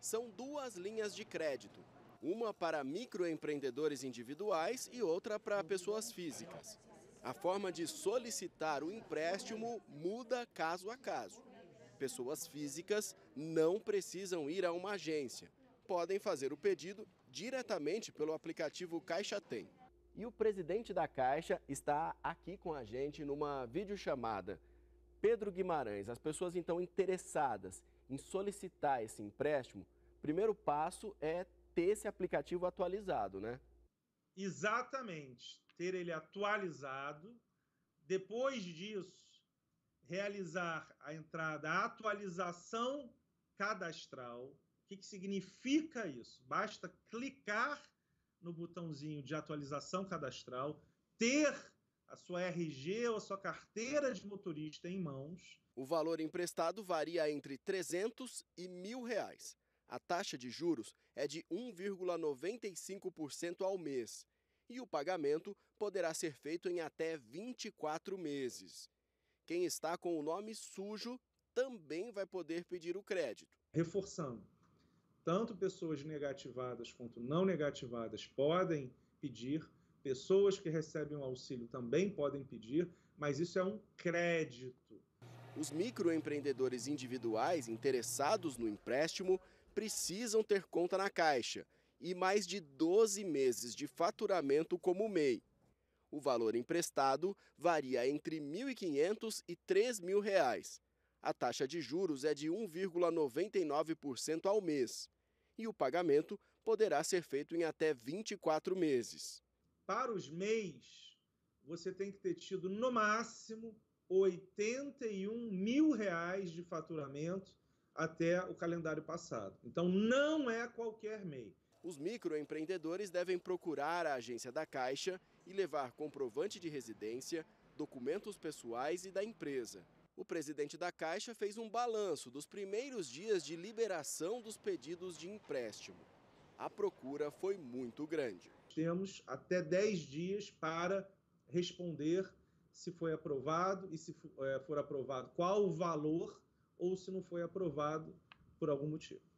São duas linhas de crédito, uma para microempreendedores individuais e outra para pessoas físicas. A forma de solicitar o empréstimo muda caso a caso. Pessoas físicas não precisam ir a uma agência. Podem fazer o pedido diretamente pelo aplicativo Caixa Tem. E o presidente da Caixa está aqui com a gente numa videochamada. Pedro Guimarães, as pessoas então interessadas em solicitar esse empréstimo, primeiro passo é ter esse aplicativo atualizado, né? Exatamente, ter ele atualizado. Depois disso, realizar a entrada, a atualização cadastral. O que, que significa isso? Basta clicar no botãozinho de atualização cadastral, ter a sua RG ou a sua carteira de motorista em mãos. O valor emprestado varia entre 300 e mil reais. A taxa de juros é de 1,95% ao mês e o pagamento poderá ser feito em até 24 meses. Quem está com o nome sujo também vai poder pedir o crédito. Reforçando, tanto pessoas negativadas quanto não negativadas podem pedir, pessoas que recebem o auxílio também podem pedir, mas isso é um crédito. Os microempreendedores individuais interessados no empréstimo precisam ter conta na Caixa e mais de 12 meses de faturamento como MEI. O valor emprestado varia entre R$ 1.500 e R$ 3.000. A taxa de juros é de 1,99% ao mês e o pagamento poderá ser feito em até 24 meses. Para os MEIs, você tem que ter tido no máximo 81 mil reais de faturamento até o calendário passado. Então não é qualquer MEI. Os microempreendedores devem procurar a agência da Caixa e levar comprovante de residência, documentos pessoais e da empresa. O presidente da Caixa fez um balanço dos primeiros dias de liberação dos pedidos de empréstimo. A procura foi muito grande. Temos até 10 dias para responder se foi aprovado e se for aprovado qual o valor ou se não foi aprovado por algum motivo.